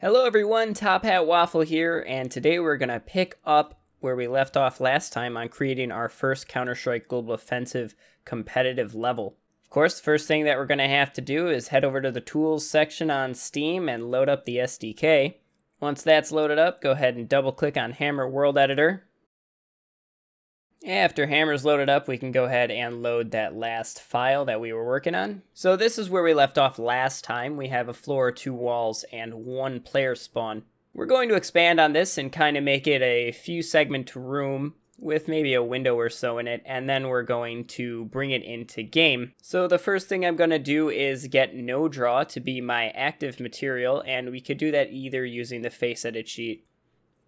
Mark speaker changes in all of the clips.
Speaker 1: Hello everyone, Top Hat Waffle here, and today we're going to pick up where we left off last time on creating our first Counter-Strike Global Offensive competitive level. Of course, the first thing that we're going to have to do is head over to the Tools section on Steam and load up the SDK. Once that's loaded up, go ahead and double click on Hammer World Editor, after Hammer's loaded up, we can go ahead and load that last file that we were working on. So this is where we left off last time. We have a floor, two walls, and one player spawn. We're going to expand on this and kind of make it a few segment room with maybe a window or so in it, and then we're going to bring it into game. So the first thing I'm going to do is get no draw to be my active material, and we could do that either using the face edit sheet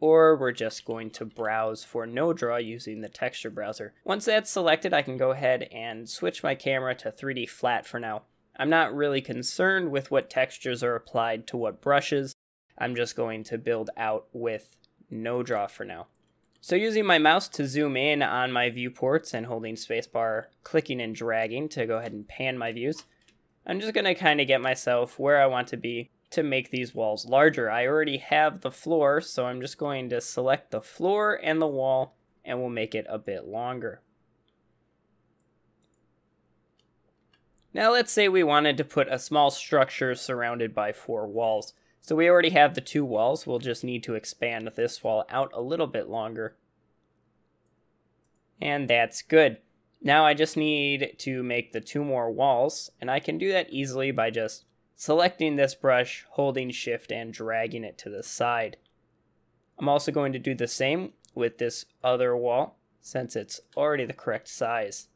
Speaker 1: or we're just going to browse for no draw using the texture browser. Once that's selected, I can go ahead and switch my camera to 3D flat for now. I'm not really concerned with what textures are applied to what brushes. I'm just going to build out with no draw for now. So using my mouse to zoom in on my viewports and holding spacebar, clicking and dragging to go ahead and pan my views, I'm just going to kind of get myself where I want to be to make these walls larger. I already have the floor, so I'm just going to select the floor and the wall, and we'll make it a bit longer. Now let's say we wanted to put a small structure surrounded by four walls. So we already have the two walls, we'll just need to expand this wall out a little bit longer. And that's good. Now I just need to make the two more walls, and I can do that easily by just selecting this brush, holding shift and dragging it to the side. I'm also going to do the same with this other wall since it's already the correct size.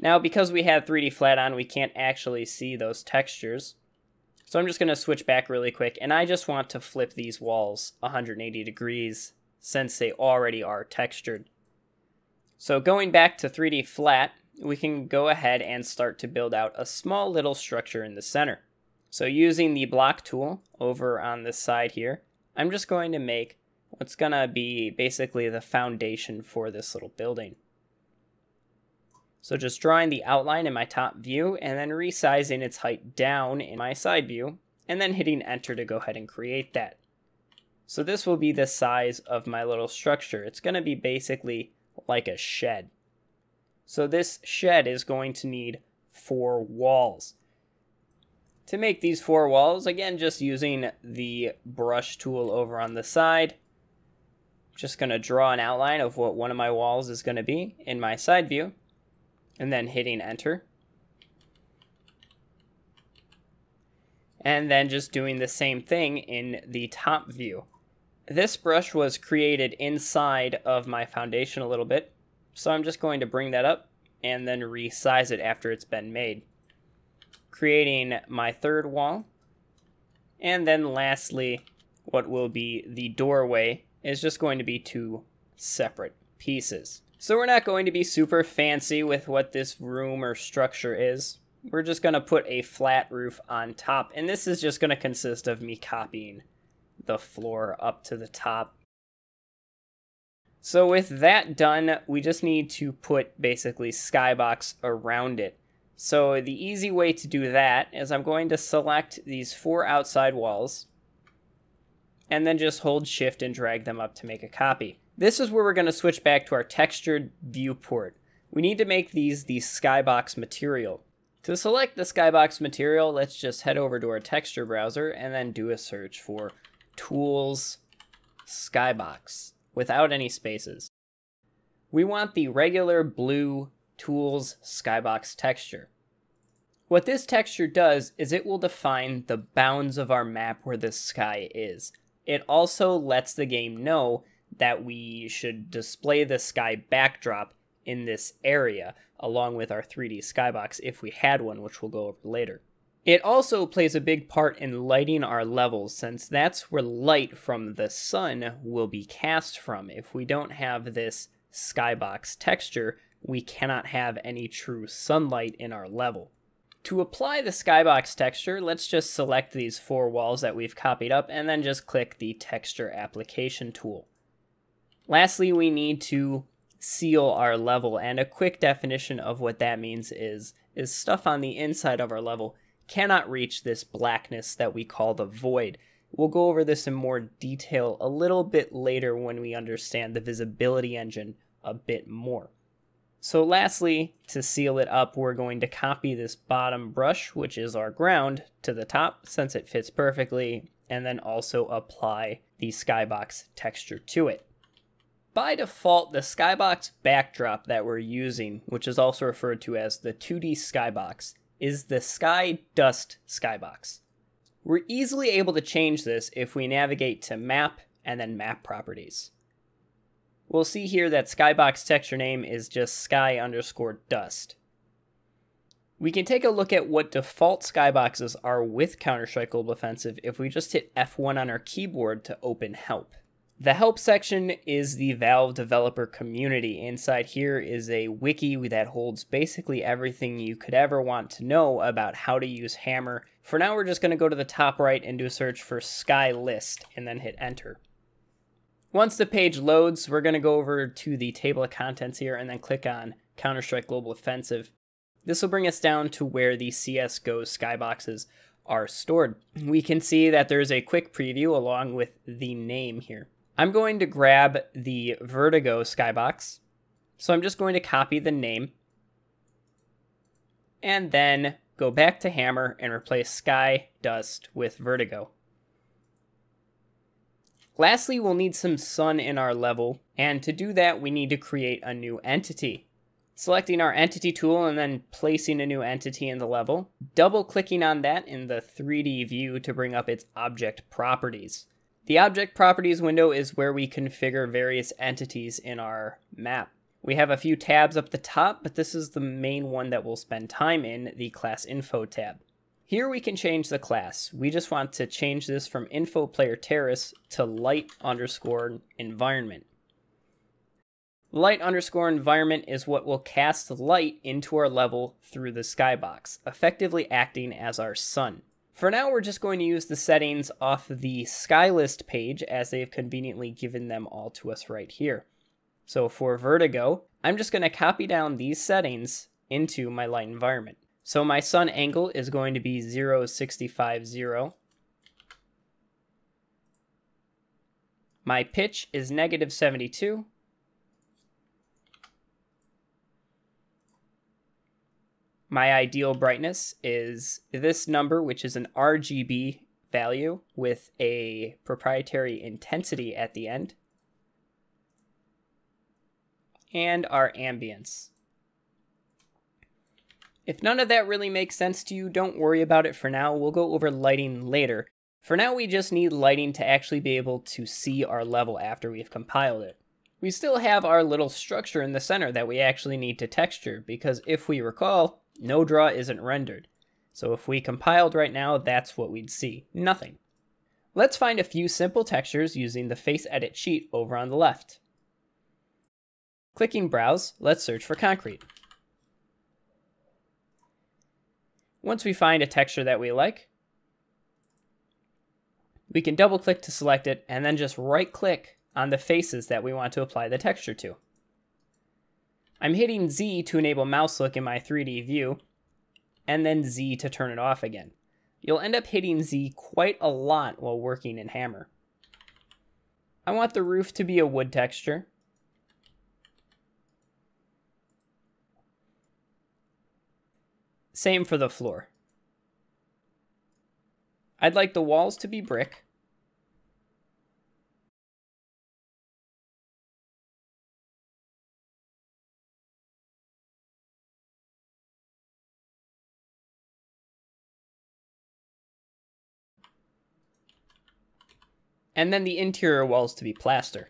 Speaker 1: Now because we have 3D flat on we can't actually see those textures. So I'm just going to switch back really quick and I just want to flip these walls 180 degrees since they already are textured. So going back to 3D flat, we can go ahead and start to build out a small little structure in the center. So using the block tool over on this side here, I'm just going to make what's going to be basically the foundation for this little building. So just drawing the outline in my top view and then resizing its height down in my side view and then hitting enter to go ahead and create that. So this will be the size of my little structure. It's going to be basically like a shed. So this shed is going to need four walls. To make these four walls, again, just using the brush tool over on the side, just going to draw an outline of what one of my walls is going to be in my side view, and then hitting enter. And then just doing the same thing in the top view. This brush was created inside of my foundation a little bit, so I'm just going to bring that up and then resize it after it's been made creating my third wall. And then lastly, what will be the doorway is just going to be two separate pieces. So we're not going to be super fancy with what this room or structure is. We're just going to put a flat roof on top, and this is just going to consist of me copying the floor up to the top. So with that done, we just need to put basically skybox around it. So the easy way to do that is I'm going to select these four outside walls and then just hold shift and drag them up to make a copy. This is where we're going to switch back to our textured viewport. We need to make these the skybox material. To select the skybox material, let's just head over to our texture browser and then do a search for tools skybox without any spaces. We want the regular blue Tools Skybox texture. What this texture does is it will define the bounds of our map where the sky is. It also lets the game know that we should display the sky backdrop in this area along with our 3D skybox if we had one, which we'll go over later. It also plays a big part in lighting our levels since that's where light from the sun will be cast from. If we don't have this skybox texture, we cannot have any true sunlight in our level. To apply the skybox texture, let's just select these four walls that we've copied up and then just click the texture application tool. Lastly, we need to seal our level and a quick definition of what that means is is stuff on the inside of our level cannot reach this blackness that we call the void. We'll go over this in more detail a little bit later when we understand the visibility engine a bit more. So lastly, to seal it up, we're going to copy this bottom brush, which is our ground, to the top since it fits perfectly, and then also apply the skybox texture to it. By default, the skybox backdrop that we're using, which is also referred to as the 2D skybox, is the Sky Dust skybox. We're easily able to change this if we navigate to Map and then Map Properties. We'll see here that Skybox texture name is just sky underscore dust. We can take a look at what default skyboxes are with Counter-Strike Global Offensive if we just hit F1 on our keyboard to open help. The help section is the Valve developer community. Inside here is a wiki that holds basically everything you could ever want to know about how to use Hammer. For now, we're just going to go to the top right and do a search for Sky List and then hit enter. Once the page loads, we're going to go over to the table of contents here and then click on Counter-Strike Global Offensive. This will bring us down to where the CSGO skyboxes are stored. We can see that there's a quick preview along with the name here. I'm going to grab the Vertigo skybox. So I'm just going to copy the name and then go back to Hammer and replace Sky Dust with Vertigo. Lastly, we'll need some sun in our level, and to do that, we need to create a new entity. Selecting our entity tool and then placing a new entity in the level, double clicking on that in the 3D view to bring up its object properties. The object properties window is where we configure various entities in our map. We have a few tabs up the top, but this is the main one that we'll spend time in, the class info tab. Here we can change the class. We just want to change this from info player terrorist to light underscore environment. Light underscore environment is what will cast light into our level through the skybox, effectively acting as our sun. For now, we're just going to use the settings off the skylist page as they've conveniently given them all to us right here. So for Vertigo, I'm just going to copy down these settings into my light environment. So my sun angle is going to be 0, 65, 0. My pitch is negative 72. My ideal brightness is this number, which is an RGB value with a proprietary intensity at the end. And our ambience. If none of that really makes sense to you, don't worry about it for now. We'll go over lighting later. For now, we just need lighting to actually be able to see our level after we've compiled it. We still have our little structure in the center that we actually need to texture, because if we recall, no draw isn't rendered. So if we compiled right now, that's what we'd see. Nothing. Let's find a few simple textures using the Face Edit sheet over on the left. Clicking Browse, let's search for concrete. Once we find a texture that we like, we can double click to select it and then just right click on the faces that we want to apply the texture to. I'm hitting Z to enable mouse look in my 3D view, and then Z to turn it off again. You'll end up hitting Z quite a lot while working in Hammer. I want the roof to be a wood texture, Same for the floor. I'd like the walls to be brick. And then the interior walls to be plaster.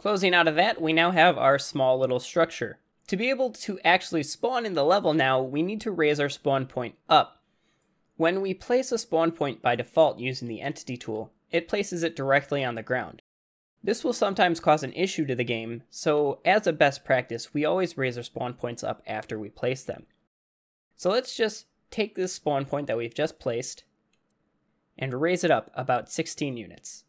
Speaker 1: Closing out of that, we now have our small little structure. To be able to actually spawn in the level now, we need to raise our spawn point up. When we place a spawn point by default using the entity tool, it places it directly on the ground. This will sometimes cause an issue to the game, so as a best practice, we always raise our spawn points up after we place them. So let's just take this spawn point that we've just placed and raise it up about 16 units.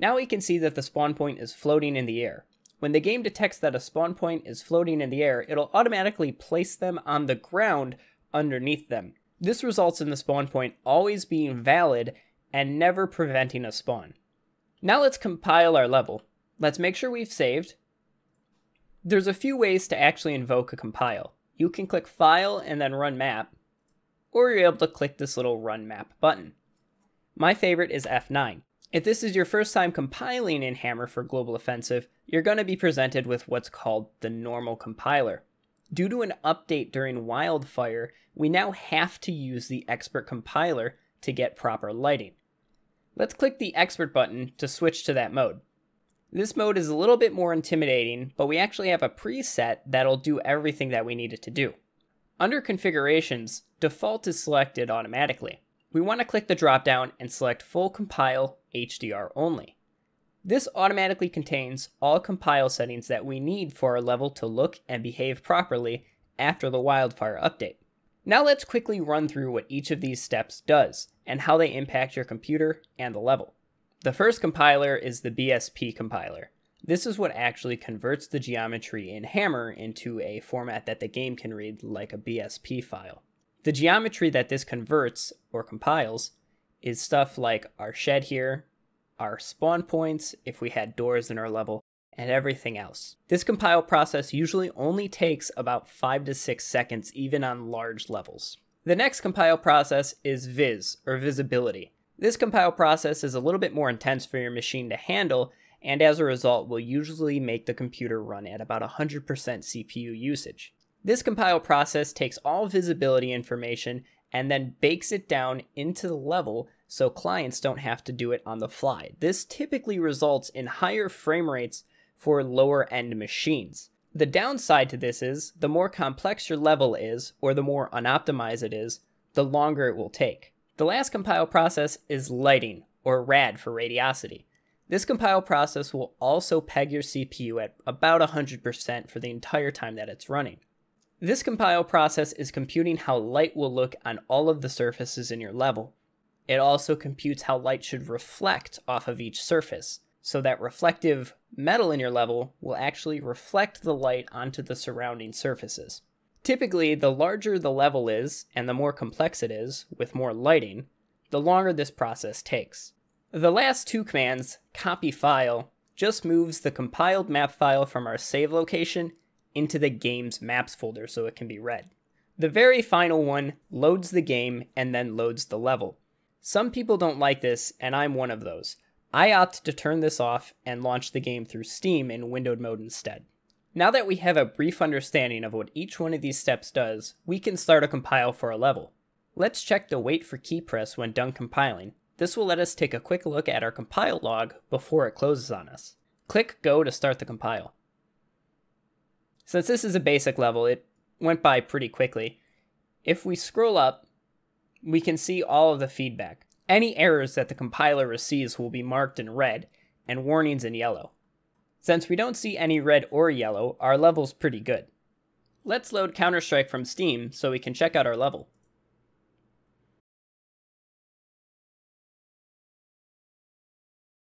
Speaker 1: Now we can see that the spawn point is floating in the air. When the game detects that a spawn point is floating in the air, it'll automatically place them on the ground underneath them. This results in the spawn point always being valid and never preventing a spawn. Now let's compile our level. Let's make sure we've saved. There's a few ways to actually invoke a compile. You can click File and then Run Map, or you're able to click this little Run Map button. My favorite is F9. If this is your first time compiling in Hammer for Global Offensive, you're going to be presented with what's called the normal compiler. Due to an update during Wildfire, we now have to use the expert compiler to get proper lighting. Let's click the expert button to switch to that mode. This mode is a little bit more intimidating, but we actually have a preset that'll do everything that we need it to do. Under configurations, default is selected automatically. We want to click the dropdown and select full compile HDR only. This automatically contains all compile settings that we need for our level to look and behave properly after the wildfire update. Now let's quickly run through what each of these steps does and how they impact your computer and the level. The first compiler is the BSP compiler. This is what actually converts the geometry in Hammer into a format that the game can read like a BSP file. The geometry that this converts or compiles is stuff like our shed here, our spawn points, if we had doors in our level, and everything else. This compile process usually only takes about 5 to 6 seconds even on large levels. The next compile process is viz, or visibility. This compile process is a little bit more intense for your machine to handle, and as a result will usually make the computer run at about 100% CPU usage. This compile process takes all visibility information and then bakes it down into the level so clients don't have to do it on the fly. This typically results in higher frame rates for lower end machines. The downside to this is the more complex your level is, or the more unoptimized it is, the longer it will take. The last compile process is lighting, or RAD for radiosity. This compile process will also peg your CPU at about 100% for the entire time that it's running. This compile process is computing how light will look on all of the surfaces in your level. It also computes how light should reflect off of each surface, so that reflective metal in your level will actually reflect the light onto the surrounding surfaces. Typically, the larger the level is, and the more complex it is, with more lighting, the longer this process takes. The last two commands, copy file, just moves the compiled map file from our save location into the game's maps folder so it can be read. The very final one loads the game and then loads the level. Some people don't like this, and I'm one of those. I opt to turn this off and launch the game through Steam in windowed mode instead. Now that we have a brief understanding of what each one of these steps does, we can start a compile for a level. Let's check the wait for key press when done compiling. This will let us take a quick look at our compile log before it closes on us. Click go to start the compile. Since this is a basic level, it went by pretty quickly. If we scroll up, we can see all of the feedback. Any errors that the compiler receives will be marked in red, and warnings in yellow. Since we don't see any red or yellow, our level's pretty good. Let's load Counter-Strike from Steam so we can check out our level.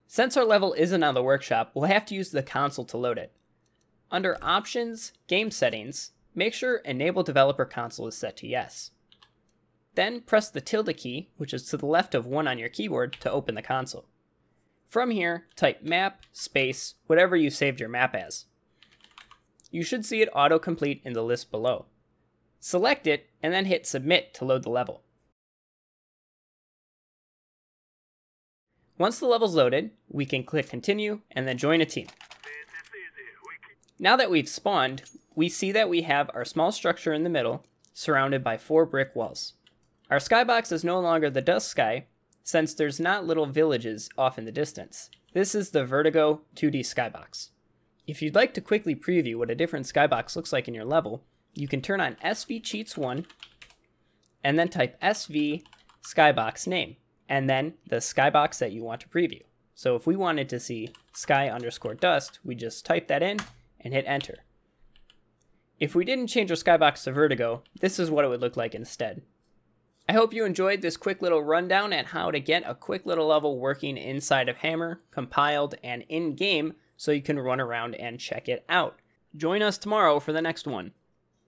Speaker 1: Since our level isn't on the workshop, we'll have to use the console to load it. Under Options, Game Settings, make sure Enable Developer Console is set to Yes. Then press the tilde key, which is to the left of 1 on your keyboard, to open the console. From here, type map, space, whatever you saved your map as. You should see it autocomplete in the list below. Select it, and then hit Submit to load the level. Once the level's loaded, we can click Continue and then join a team. Now that we've spawned, we see that we have our small structure in the middle, surrounded by four brick walls. Our skybox is no longer the dust sky, since there's not little villages off in the distance. This is the Vertigo 2D skybox. If you'd like to quickly preview what a different skybox looks like in your level, you can turn on SV Cheats 1, and then type SV skybox name, and then the skybox that you want to preview. So if we wanted to see sky underscore dust, we just type that in and hit enter. If we didn't change our skybox to vertigo, this is what it would look like instead. I hope you enjoyed this quick little rundown at how to get a quick little level working inside of Hammer, compiled and in-game, so you can run around and check it out. Join us tomorrow for the next one.